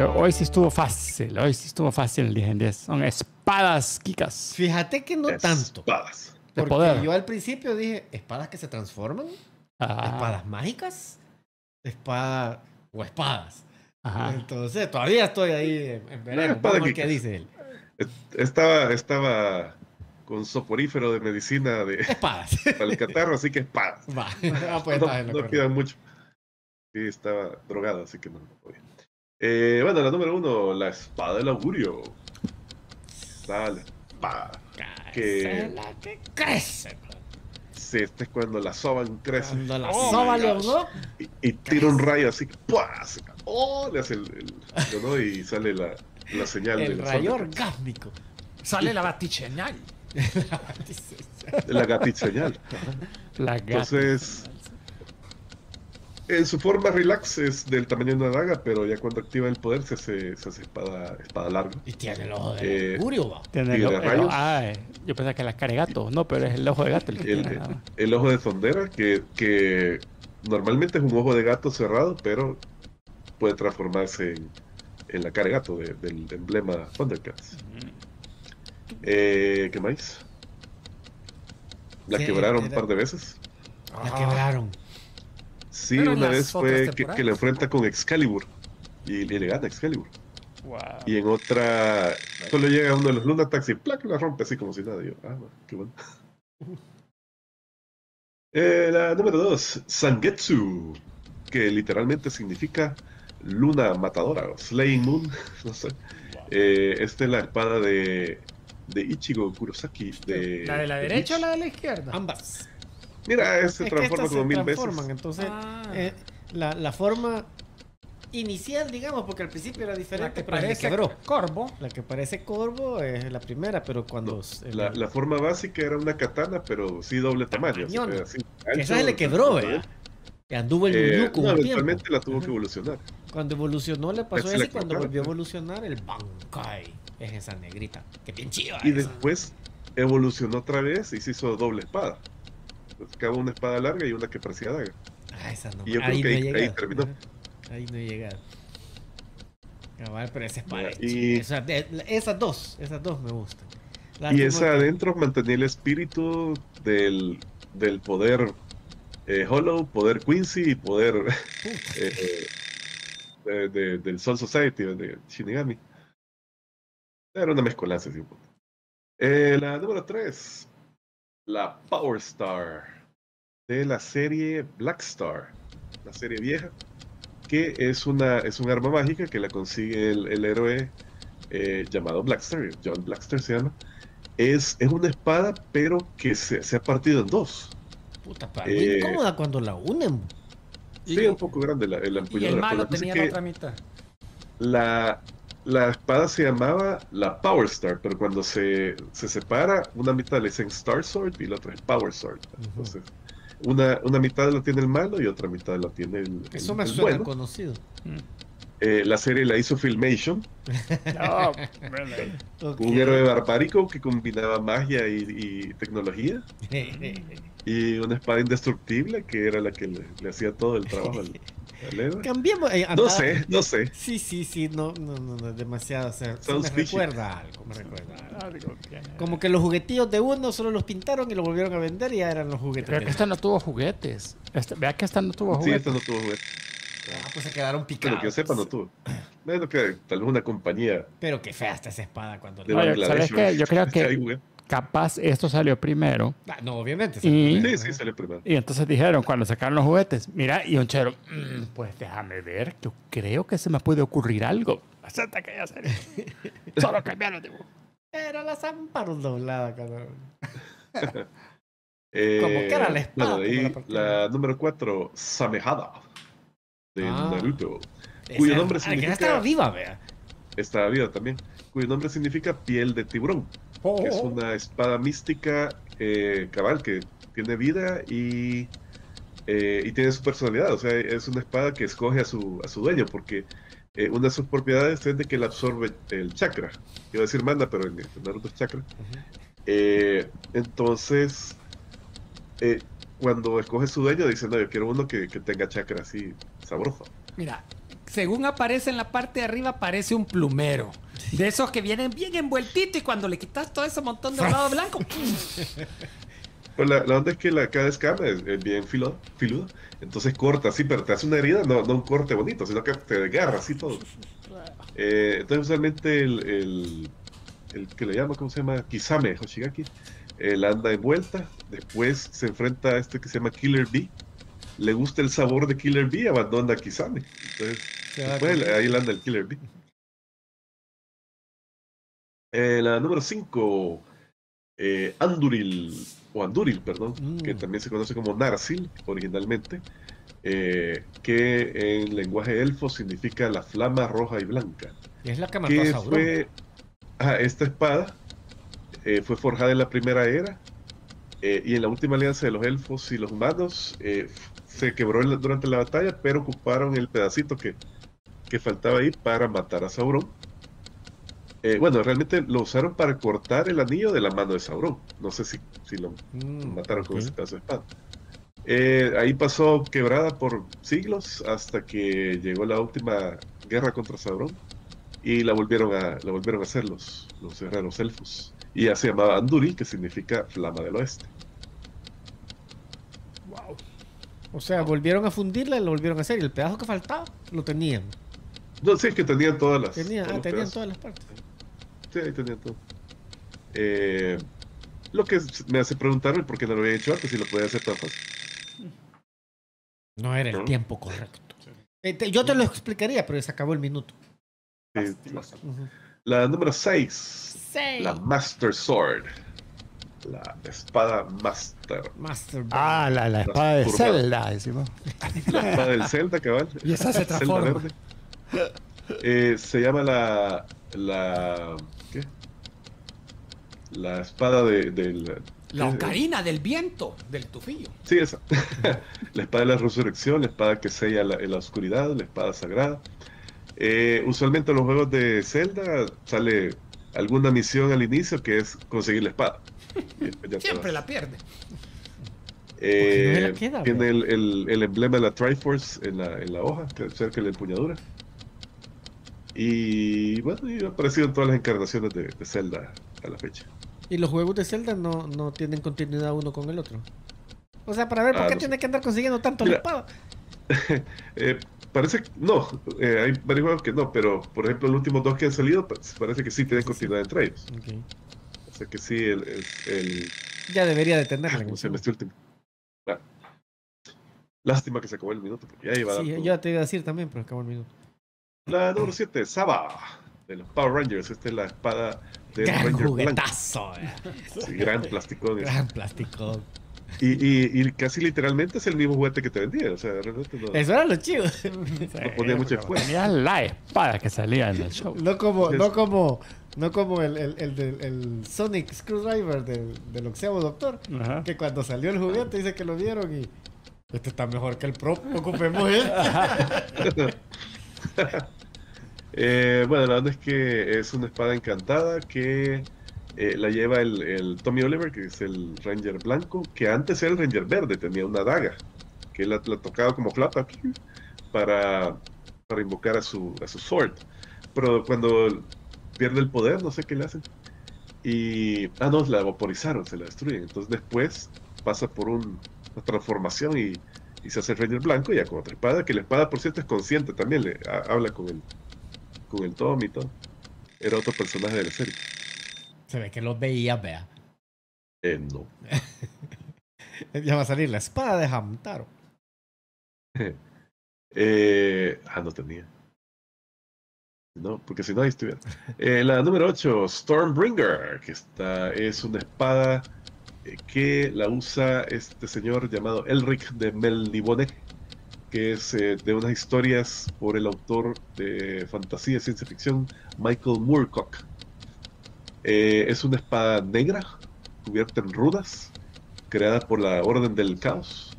Pero hoy sí estuvo fácil, hoy sí estuvo fácil el 10 en 10. Son espadas kikas. Fíjate que no tanto. Espadas. De Porque poder. yo al principio dije, ¿espadas que se transforman? Ah, ¿Espadas mágicas? ¿Espada o espadas? Ajá. Entonces, todavía estoy ahí en, veremos. espada Vamos qué dice él. Estaba, estaba con soporífero de medicina de, Espadas. para el catarro, así que espadas. Va. Ah, pues no, lo no correcto. quedan mucho. Sí, estaba drogado, así que no. no podía. Eh, bueno, la número uno, la espada del augurio. Está la espada. que- Esa es la que crece. Sí, este es cuando la soban crece Cuando la Oh soba le y, y tira un rayo así que ¡pua! Se- ¡Oh! Le hace el, el- ¿no? y sale la, la señal el del rayo orgásmico. Sale la baticheñal. de la gatiseñal. La gata. Entonces, en su forma relax es del tamaño de una daga, pero ya cuando activa el poder se hace, se hace espada, espada larga. Y tiene el ojo de Eh, va. Tiene el ¿Tigre ojo- rayos? ah, eh, yo pensaba que la cara de gato. No, pero es el ojo de gato el que El, tiene. el ojo de Zondera, que, que normalmente es un ojo de gato cerrado, pero puede transformarse en, en la cara de gato de- del emblema Thundercats. Eh, ¿Qué más? La quebraron un par de veces. La quebraron. Sí, Pero una vez fue que, que le enfrenta con Excalibur y, y le gana Excalibur. Wow. Y en otra, solo llega uno de los Lunatax y ¡plac! la rompe así como si nada. Yo, ah, qué bueno. Eh, la número dos, Sangetsu, que literalmente significa luna matadora o Slaying Moon, no sé. Eh, esta es la espada de, de Ichigo Kurosaki. De, ¿La de la de derecha o la de la izquierda? Ambas. Mira, se Es que transforma como se mil transforman, veces. entonces Ah. eh, la, la forma inicial, digamos, porque al principio era La diferente, que pero se parece quebró. corvo. La que parece corvo es la primera, pero cuando... No, s- La, la forma básica era una katana, pero sí doble tamaño. así que que ancho, esa se le quebró, ¿verdad? Que anduvo el Eh, Yuyuku no, un tiempo. eventualmente la tuvo que evolucionar. Cuando evolucionó le pasó Esa eso la y cuando volvió a evolucionar el Bankai. Es esa negrita. Que bien chiva. Y esa. después evolucionó otra vez y se hizo doble espada. Entonces, cada una espada larga y una que parecía daga. Ah, esa no. y yo creo ahí que no he ahí- ahí terminó. Ahí no he llegado. Cabal, pero esa espada es y-. Esa- esas dos, esas dos me gustan. Y esa que- adentro mantenía el espíritu del, del poder eh, Hollow, poder Quincy y poder eh, de- de- del Soul Society, de Shinigami. Era una mezcolanza, sí. Eh, la número 3, la Power Star de la serie Black Star, la serie vieja, que es, una, es un arma mágica que la consigue el, el héroe eh, llamado Blackstar, John Blackstar se llama. Es, es una espada, pero que se, se ha partido en dos. Puta, para muy eh, incómoda cuando la unen. Sí, un poco grande la, el Y empuñadura, el pero malo la tenía la otra mitad. la, la espada se llamaba la Power Star, pero cuando se, se separa, una mitad le dicen Star Sword y la otra es Power Sword. Entonces, una, una mitad la tiene el malo y otra mitad la tiene el, el- Eso me el suena bueno. conocido. Eh, la serie la hizo Filmation, really. Ok. un héroe barbárico que combinaba magia y, y tecnología, y una espada indestructible que era la que le, le hacía todo el trabajo al. Cambiemos. eh, No sé, no sé. Sí, sí, sí, no, no, no, no, demasiado. O sea, sí me fishy. recuerda algo, me recuerda algo. Que- Como que los juguetillos de uno solo los pintaron y lo volvieron a vender y ya eran los juguetes. De que esta no tuvo juguetes. Esta- vea que esta no tuvo Sí, juguetes. esta no tuvo juguete. Ah, pues se quedaron Pero picados. que yo sepa, no tuvo. Bueno, que tal vez una compañía Pero qué fea está esa espada cuando Oye, Bangladesh. ¿sabes qué? Yo creo que-. Capaz esto salió primero. Ah, no, obviamente. Y- Sí, sí, sale primero. Y entonces dijeron, cuando sacaron los juguetes, mira, y un chero, "Mm, pues déjame ver, yo creo que se me puede ocurrir algo. Acepta que ya serie. Solo cambiaron de Era la Zamparos doblada, cabrón. Eh, Como que era la espada, bueno, ahí, la la número 4, Samehada, de Ah. Naruto. Cuyo nombre Ah, que significa- ya estaba viva, vea. Estaba viva también. Cuyo nombre significa piel de tiburón. Oh, Que es una espada mística eh, cabal que tiene vida y, eh, y tiene su personalidad. O sea, es una espada que escoge a su, a su dueño porque eh, una de sus propiedades es de que le absorbe el chakra. Iba a decir mana, pero en, en Naruto es chakra. Entonces, cuando escoge su dueño, dice, no, yo quiero uno que, que tenga chakra así sabroso. Mira, según aparece en la parte de arriba, parece un plumero. De esos que vienen bien envueltito y cuando le quitas todo ese montón de lado blanco. Pues la, la onda es que la, cada escama es, es bien filo, filuda. Entonces corta así, pero te hace una herida, no, no un corte bonito, sino que te desgarra así todo. Eh, entonces usualmente el, el, el que le llama, ¿cómo se llama? Kisame Hoshigaki. Él anda envuelta, después se enfrenta a este que se llama Killer Bee. Le gusta el sabor de Killer Bee, abandona a Kisame. Entonces, después ahí le anda el Killer. Eh, la número 5, Anduril, o Anduril, perdón, Mm. que también se conoce como Narsil originalmente, eh, que en lenguaje elfo significa la flama roja y blanca Es la que mató a que Sauron. fue ah, esta espada eh, fue forjada en la primera era eh, y en la última alianza de los elfos y los humanos eh, se quebró durante la batalla pero ocuparon el pedacito que, que faltaba ahí para matar a Sauron Eh, bueno realmente lo usaron para cortar el anillo de la mano de Sauron no sé si, si lo Mm, mataron con ok. ese pedazo de espada. Eh, ahí pasó quebrada por siglos hasta que llegó la última guerra contra Sauron y la volvieron a, la volvieron a hacer los, los guerreros elfos. Y ya se llamaba Anduril, que significa Flama del Oeste. Wow. O sea, volvieron a fundirla y lo volvieron a hacer. Y el pedazo que faltaba lo tenían. No, sí, es que tenían todas las. Tenían, todos ah, tenían pedazos. todas las partes. Sí, ahí tenían todo. Eh, lo que me hace preguntarme por qué no lo había hecho antes y lo podía hacer tan fácil. No era el ¿No? tiempo correcto. Eh, te- yo te lo explicaría, pero se acabó el minuto. Sí. La número 6. La Master Sword. La espada Master. Master Ah, la, la espada de. Zelda, decimos. La espada del Zelda, cabal. Y esa se transforma. verde. Eh, se llama la. La. ¿Qué? La espada de, del. La ocarina del viento, del tufillo. Sí, esa. la espada de la resurrección, la espada que sella la, en la oscuridad, la espada sagrada. Eh, usualmente en los juegos de Zelda sale alguna misión al inicio que es conseguir la espada. Siempre la pierde. Eh, no la queda, tiene el, el- el emblema de la Triforce en la, en la hoja, cerca de la empuñadura. Y bueno, y ha aparecido en todas las encarnaciones de, de Zelda a la fecha. Y los juegos de Zelda no, no tienen continuidad uno con el otro. O sea, para ver por Ah, qué no sé. tiene que andar consiguiendo tanto la Mira. espada. Eh, parece que no, eh, hay varios juegos que no, pero por ejemplo, los últimos dos que han salido pa- parece que sí tienen continuidad entre ellos. O sea que sí, el. el, el- Ya debería de tenerla. ¿Cómo se llama este último? Lástima que se acabó el minuto, porque ya iba a dar Sí, todo. yo te iba a decir también, pero acabó el minuto. La número 7, Saba, de los Power Rangers. Esta es la espada del Gran Ranger juguetazo. eh. Sí, gran plasticón. Gran plástico. Y, y, y casi literalmente es el mismo juguete que te vendía. O sea, realmente no. Eso era lo chido. No ponía mucho esfuerzo. Tenía la espada que salía en el show. No como, Es- no como, no como el, el, el, el Sonic Screwdriver del, del onceavo doctor. Ajá. Que cuando salió el juguete dice que lo vieron y este está mejor que el Pro. Ocupemos él. Eh, bueno, la verdad es que es una espada encantada que eh, la lleva el, el Tommy Oliver, que es el Ranger blanco, que antes era el Ranger verde, tenía una daga, que la, la tocaba como flapa para, para invocar a su, a su sword. Pero cuando pierde el poder, no sé qué le hacen. Y. Ah, no, la vaporizaron, se la destruyen. Entonces después pasa por un- una transformación y, y se hace el Ranger blanco ya con otra espada, que la espada, por cierto, es consciente también, le ha- habla con el, con el Tom y todo. Era otro personaje de la serie. Se ve que los veía, vea. Eh, no. Ya va a salir la espada de Hamtaro. Eh, ah, no tenía. No, porque si no, ahí estuviera. Eh, la número 8, Stormbringer, que esta es una espada eh, que la usa este señor llamado Elric de Melnibone, que es eh, de unas historias por el autor de fantasía y ciencia ficción, Michael Moorcock. Es una espada negra, cubierta en rudas, creada por la Orden del Caos.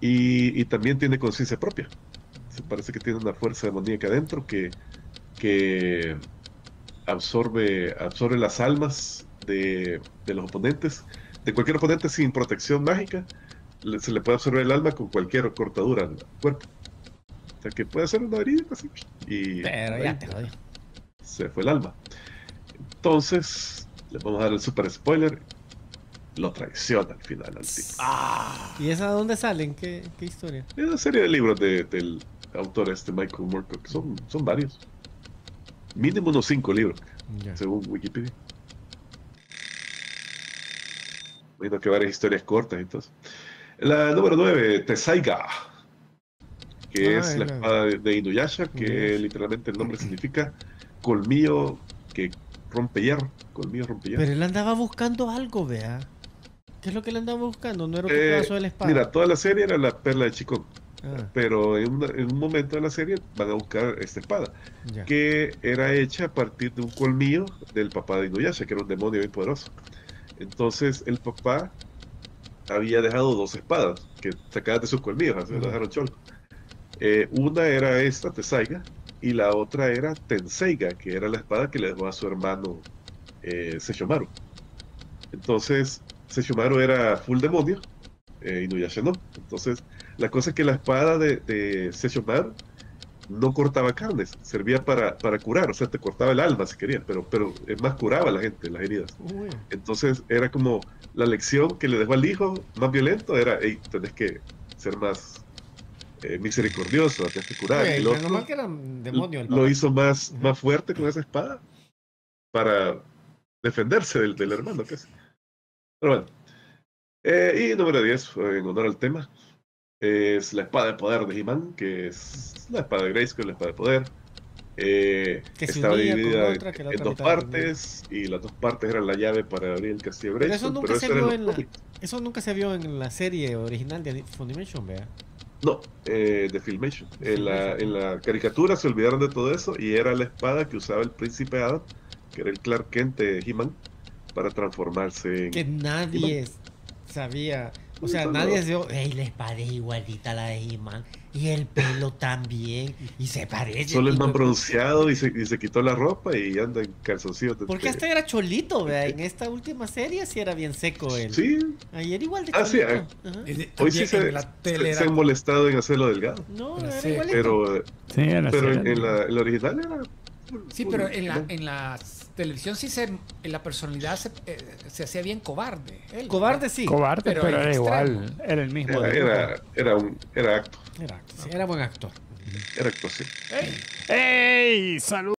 Y, y también tiene conciencia propia. Se parece que tiene una fuerza demoníaca adentro que, que absorbe, absorbe las almas de, de los oponentes. De cualquier oponente sin protección mágica, le- se le puede absorber el alma con cualquier cortadura al cuerpo. O sea que puede ser una herida así. Y Pero ya te jodí. se fue el alma. Entonces, le vamos a dar el super spoiler. Lo traiciona al final al tipo. ¿Y esa de dónde salen? ¿Qué, qué historia? Es una serie de libros de- del autor este Michael Moorcock. Son, son varios. Mínimo unos cinco libros, según Wikipedia. Imagino que varias historias cortas eso. La número 9, Tesaiga. Que Ah, es la es la- espada de, Inuyasha, que literalmente el nombre significa colmillo que rompe hierro. Colmillo rompe hierro. Pero él andaba buscando algo, vea. ¿Qué es lo que él andaba buscando? No era otro Eh, pedazo de la espada. Mira, toda la serie era la perla de Chicón. Ah, Pero en, una- en un momento de la serie van a buscar esta espada. ya. que era hecha a partir de un colmillo del papá de Inuyasha, que era un demonio bien poderoso. Entonces el papá había dejado dos espadas que sacadas de sus colmillos, así dejaron cholo. Eh, una era esta, Tesaiga, y la otra era Tenseiga, que era la espada que le dejó a su hermano eh, Sesshomaru. Entonces, Sesshomaru era full demonio, eh, Inuyasha no. Entonces, la cosa es que la espada de, de no cortaba carnes, servía para, para curar, o sea, te cortaba el alma si querías, pero, pero es más curaba a la gente, las heridas. Uy, Entonces era como la lección que le dejó al hijo más violento, era, hey, tenés que ser más eh, misericordioso, tenés que curar. Oye, Y el menos otro mal que era un demonio el lo hizo más, más fuerte con esa espada para defenderse del, del hermano. Pero bueno. Eh, y número 10, en honor al tema, es la espada de poder de He-Man, que es la espada de Grayskull, la espada de poder. Eh, Que se estaba dividida otra, que en dos se partes y las dos partes eran la llave para abrir el castillo de Pero Grayskull. eso nunca se era vio en la-. Eso nunca se vio en la serie original de Funimation, vea. No, eh, de Filmation. En la, en la caricatura se olvidaron de todo eso y era la espada que usaba el príncipe Adam, que era el Clark Kent de He-Man, para transformarse en... Que nadie sabía. O sea, nadie se dio. Ey, la espada es igualita a la de He-Man. Y el pelo también. Y se parece. Solo es más bronceado y se, y se quitó la ropa y anda en calzoncillos. de- Porque hasta era cholito, vea. En esta última serie sí era bien seco él. Sí, Ayer igual de Ah, sí. Ajá. Eh, hoy sí se, la tele se- se han molestado en hacerlo delgado. No, Pero era sí, igualito. Pero, Sí, en la pero en, la, en la original era... Sí, pero en la, en la televisión sí se, en la personalidad se, eh, se hacía bien cobarde. él, Cobarde sí. Cobarde, Pero era extremo. igual. Era el mismo. Era, era, era, un, era acto, Era, sí, era buen actor. era actuación. ¿no? Ey, ¡Ey! ¡Salud!